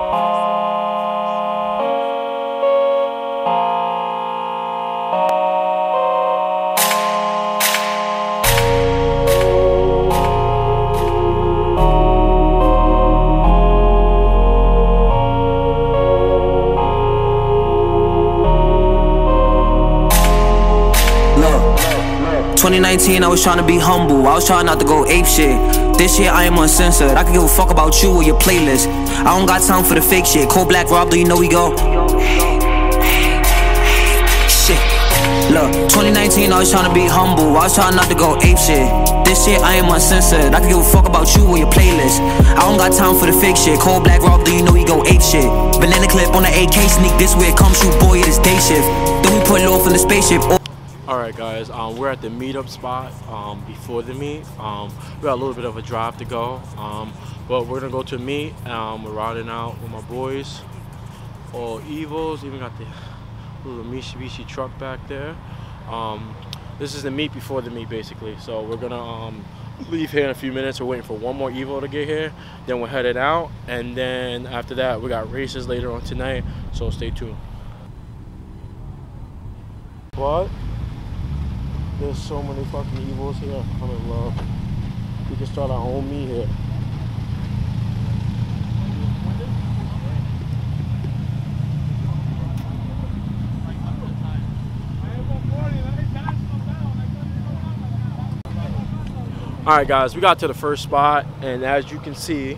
Oh. 2019, I was trying to be humble. I was trying not to go ape shit. This year, I am uncensored. I can give a fuck about you or your playlist. I don't got time for the fake shit. Cold black Rob, do you know we go? Shit. Look, 2019, I was trying to be humble. I was trying not to go ape shit. This year, I am uncensored. I can give a fuck about you or your playlist. I don't got time for the fake shit. Cold black Rob, do you know we go ape shit? Banana clip on the AK sneak. This way it comes, shoot boy, it is day shift. Then we put it off in the spaceship. Alright guys, um, we're at the meetup spot um, before the meet. Um, we got a little bit of a drive to go, um, but we're gonna go to meet. Um, we're riding out with my boys, all Evos. Even got the little Mitsubishi truck back there. Um, this is the meet before the meet basically. So we're gonna leave here in a few minutes. We're waiting for one more Evo to get here. Then we're headed out, and then after that we got races later on tonight. So stay tuned. What? There's so many fucking Evos here. I'm in love. We can start our own me here. Alright guys, we got to the first spot and as you can see,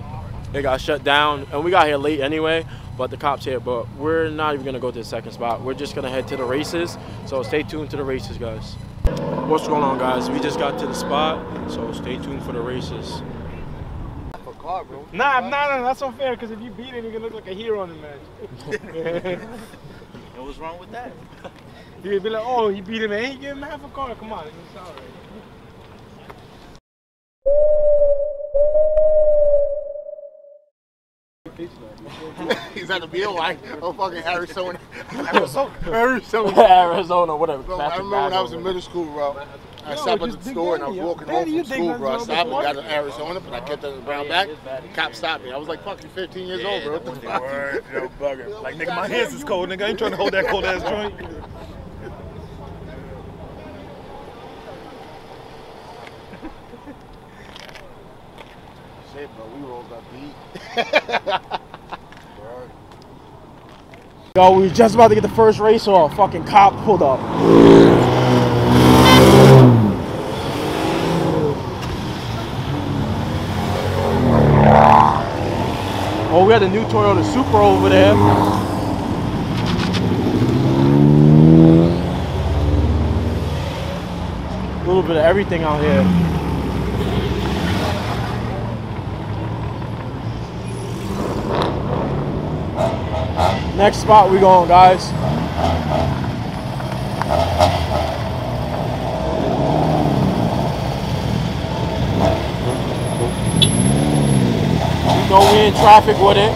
it got shut down and we got here late anyway, but the cops here, but we're not even gonna go to the second spot. We're just gonna head to the races. So stay tuned to the races guys. What's going on, guys? We just got to the spot, so stay tuned for the races. Half a car, bro. Nah, nah, nah, that's unfair because if you beat him, you're gonna look like a hero in the match. and what's wrong with that? You'd be like, oh, he beat him and he gave him half a car. Come on, it's all right. He's at the meal like, oh, fucking Arizona. Arizona. Arizona. Arizona, whatever. Bro, I remember when I was in middle school, bro. I Yo, stopped at the store and I was walking yo. Daddy, home you from dig school, that bro. I zone stopped and got to Arizona, but I kept it brown back. Cop stopped me. I was like fucking 15 years old, bro. What the fuck? Word, yo, bugger. Like, nigga, my hands is cold, nigga. I ain't trying to hold that cold ass joint. Shit, bro. We rolled up beat. Yo, we just about to get the first race off. Fucking cop pulled up. Oh, we had a new Toyota Supra over there. A little bit of everything out here. Next spot we going, guys. You know we in traffic with it.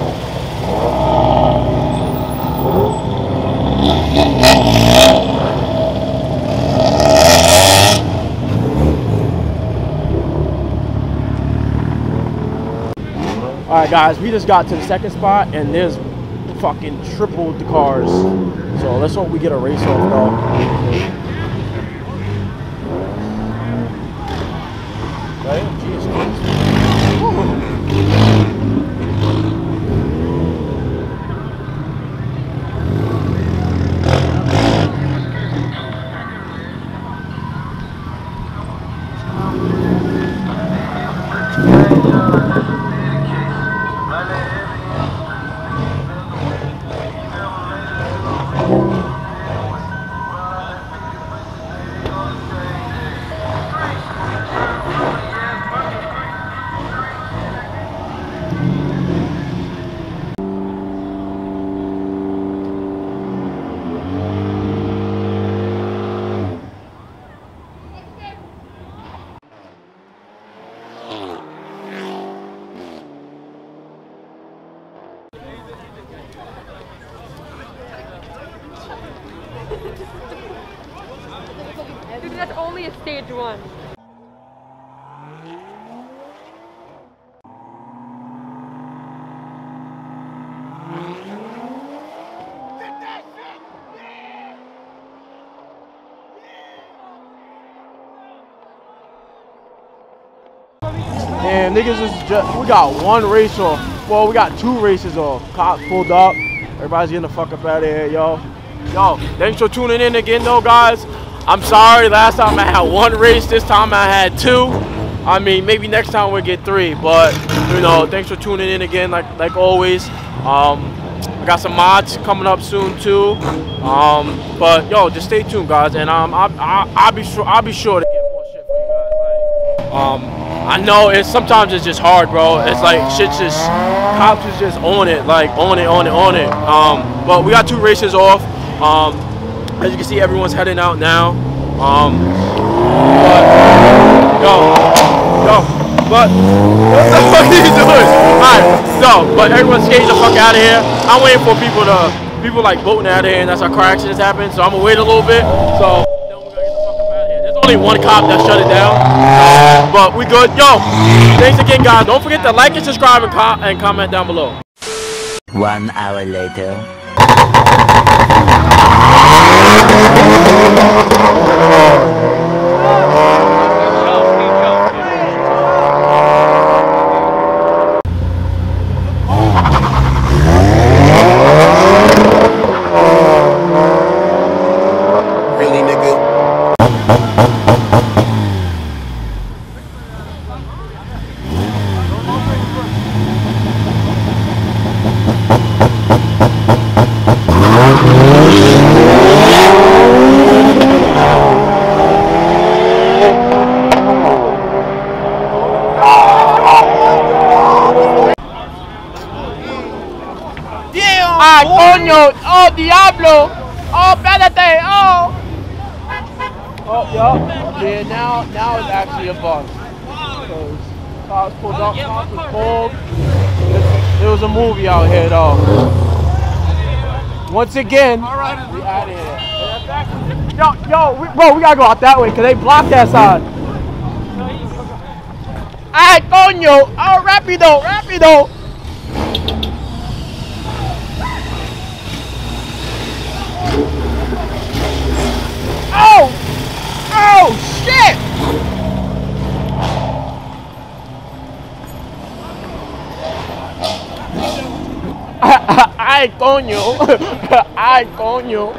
All right, guys, we just got to the second spot, and there's fucking tripled the cars. So let's hope we get a race off, though. Right? Jeez. Dude, that's only a stage one. And niggas is just, we got one race off. Well, we got two races off. Cop pulled up. Everybody's getting the fuck up out of here, y'all. Yo, thanks for tuning in again, though, guys. I'm sorry, last time I had one race, this time I had two. I mean, maybe next time we'll get three, but, you know, thanks for tuning in again, like like always. Um, I got some mods coming up soon, too. Um, but, yo, just stay tuned, guys, and um, I, I, I'll, be sure, I'll be sure to get more shit for you guys. Like, um, I know it's sometimes it's just hard, bro. It's like shit's just cops is just on it, like on it, on it, on it. Um, but we got two races off. Um, as you can see, everyone's heading out now. Um, but yo, yo, but what the fuck are you doing? Alright, no, but everyone's skating the fuck out of here. I'm waiting for people to people like voting out of here, and that's how car accidents happen. So I'm gonna wait a little bit. So then we're gonna get the fuck out of here. There's only one cop that shut it down, but we good. Yo, thanks again, guys. Don't forget to like and subscribe and, co- and comment down below. One hour later. Really, nigga? ¡Ay, coño! ¡Oh, diablo! ¡Oh, espérate! ¡Oh! Oh, yeah. Yeah, now, now it's actually a bus. Because cops pulled up, cops was pulled. There was a movie out here, though. Once again, we out of here. Yo, yo, we, bro, we gotta go out that way, because they blocked that side. ¡Ay, coño! ¡Oh, rápido, rápido! Oh! Oh, shit! Ay, coño. Ay, coño.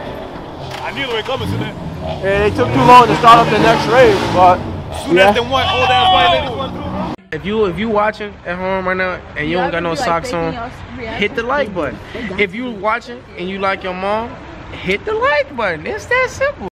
I knew they were coming to that. Yeah, they took too long to start up the next race, but Soon yeah. as them one old ass white lady went through. If you if you watching at home right now and you don't got no socks on, hit the like button. If you watching and you like your mom, hit the like button. It's that simple.